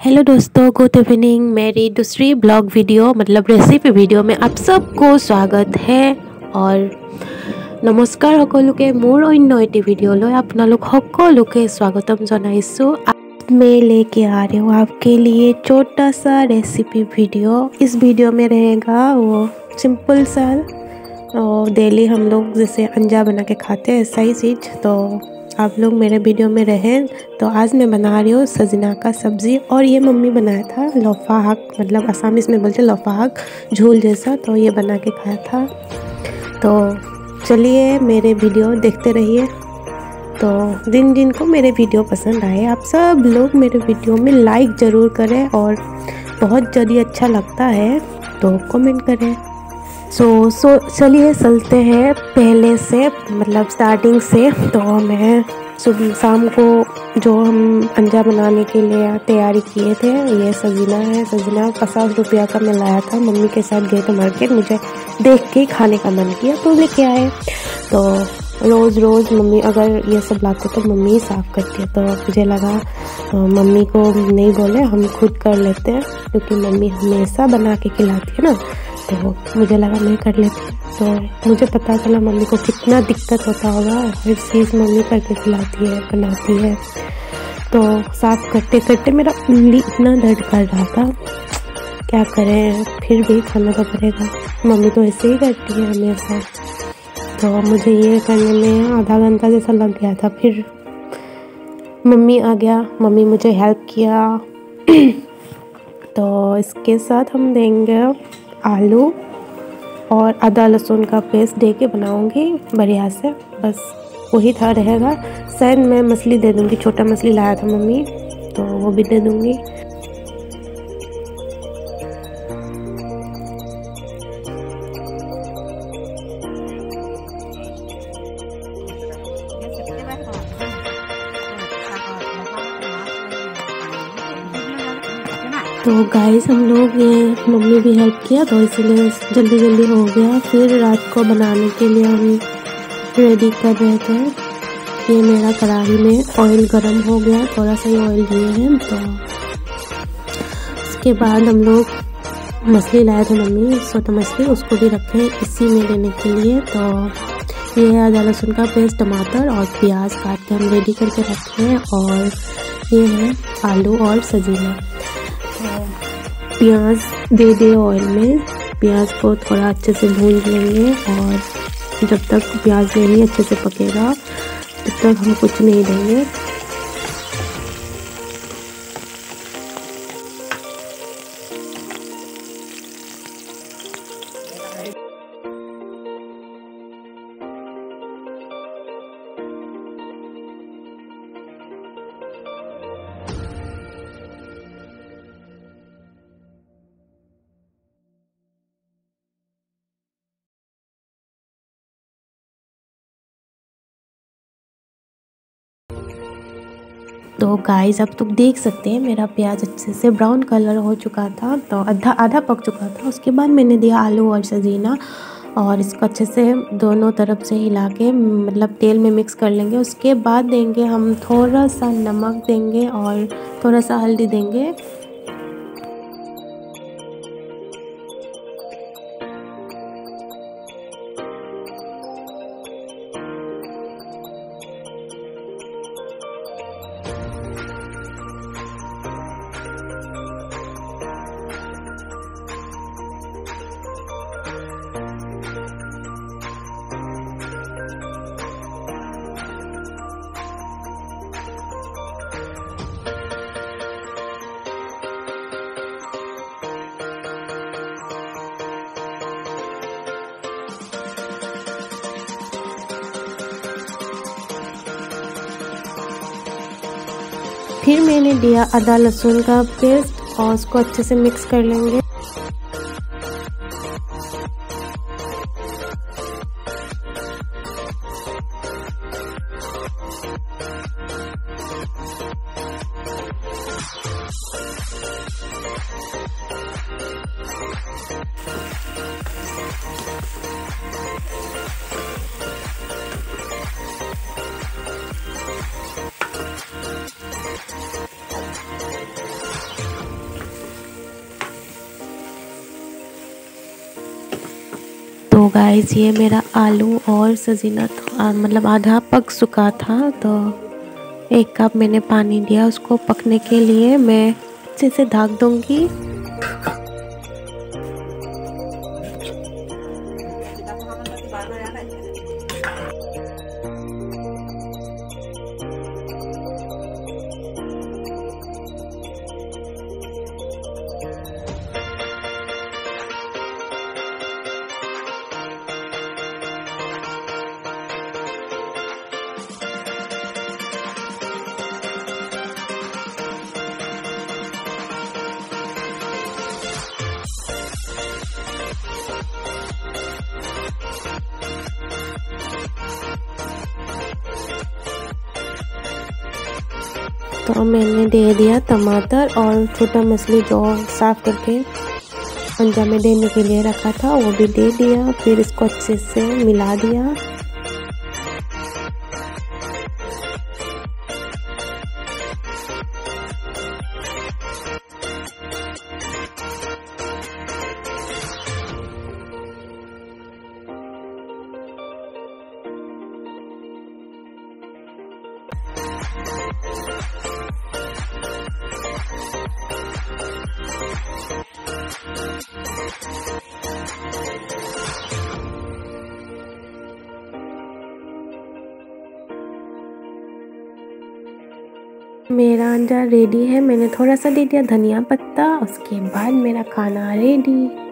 Hello दोस्तों good evening मेरी दूसरी ब्लॉग वीडियो मतलब रेसिपी वीडियो में आप सबको स्वागत है और নমস্কাৰ সকলোকে মোৰ অন্য এটি ভিডিঅ'লৈ আপোনালোক সকলোকে স্বাগতম জনাইছোঁ मैं लेके आ रही हूँ आपके लिए छोटा सा रेसिपी वीडियो इस वीडियो में रहेगा वो सिंपल सा डेली हम लोग जैसे अंजा बना के खाते हैं ऐसा ही चीज़ तो आप लोग मेरे वीडियो में रहें तो आज मैं बना रही हूँ सजना का सब्ज़ी और ये मम्मी बनाया था लोफा हक मतलब आसामीस में बोलते लोफा हक, झूल जैसा तो ये बना के खाया था। तो चलिए मेरे वीडियो देखते रहिए। तो जिन जिन को मेरे वीडियो पसंद आए। आप सब लोग मेरे वीडियो में लाइक ज़रूर करें और बहुत जल्दी अच्छा लगता है तो कमेंट करें। सो सो चलिए, चलते हैं पहले से मतलब स्टार्टिंग से। तो मैं सुबह, शाम को जो हम अंजा बनाने के लिए तैयारी किए थे, ये सजीना है। सजीना पचास रुपया का मैं लाया था। मम्मी के साथ गए थे मार्केट मुझे देख के खाने का मन किया तो लेके आए। तो रोज़ रोज़ मम्मी, अगर ये सब लाते तो मम्मी ही साफ़ करती है। तो मुझे लगा मम्मी को नहीं बोले, हम खुद कर लेते हैं, क्योंकि मम्मी हमेशा बना के खिलाती है ना। तो मुझे लगा मैं कर लेती। तो मुझे पता चला मम्मी को कितना दिक्कत होता होगा। हर चीज़ मम्मी करके खिलाती है, बनाती है। तो साफ़ करते करते मेरा उंगली इतना दर्द कर रहा था। क्या करें? फिर भी खाना तो पड़ेगा। मम्मी तो ऐसे ही करती है हमेशा। तो मुझे ये करने में आधा घंटा जैसा लग गया था। फिर मम्मी आ गया। मम्मी मुझे हेल्प किया। तो इसके साथ हम देंगे आलू और अदा लहसुन का पेस्ट दे के बनाऊँगी, बढ़िया से। बस वही था रहेगा। शायद मैं मछली दे दूँगी, छोटा मछली लाया था मम्मी तो वो भी दे दूँगी। तो गाइस हम लोग ये मम्मी भी हेल्प किया तो इसलिए जल्दी जल्दी हो गया। फिर रात को बनाने के लिए हम रेडी कर रहे थे। ये मेरा कढ़ाई में ऑयल गरम हो गया, थोड़ा सा ही ऑयल दिए हैं तो उसके बाद हम लोग मछली लाए थे मम्मी छोटा मछली, उसको भी रखे इसी में लेने के लिए। तो ये है अदा लहसुन का पेस्ट टमाटर और प्याज काट के हम रेडी करके रखे हैं, और ये है आलू और सजीना। प्याज दे दे ऑयल में। प्याज को थोड़ा अच्छे से भून लेंगे और जब तक प्याज नहीं अच्छे से पकेगा, तब तक हम कुछ नहीं देंगे। तो गाइस अब तुम देख सकते हैं, मेरा प्याज अच्छे से ब्राउन कलर हो चुका था तो आधा आधा पक चुका था। उसके बाद मैंने दिया आलू और सजीना और इसको अच्छे से दोनों तरफ़ से हिला के मतलब तेल में मिक्स कर लेंगे। उसके बाद देंगे हम थोड़ा सा नमक देंगे और थोड़ा सा हल्दी देंगे। फिर मैंने दिया अदा लहसुन का पेस्ट और उसको अच्छे से मिक्स कर लेंगे। गाइस ये मेरा आलू और सजीना था मतलब आधा पक चुका था तो एक कप मैंने पानी दिया उसको पकने के लिए। मैं अच्छे से ढाक दूँगी। तो मैंने दे दिया टमाटर और छोटा मछली जो साफ़ करके अंजा में देने के लिए रखा था, वो भी दे दिया, फिर इसको अच्छे से मिला दिया। मेरा अंडा रेडी है। मैंने थोड़ा सा दे दिया धनिया पत्ता, उसके बाद मेरा खाना रेडी